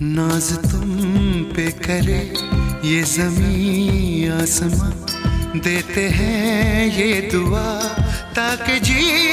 नाज तुम पे करे ये जमी आसमां। देते हैं ये दुआ ताकि जी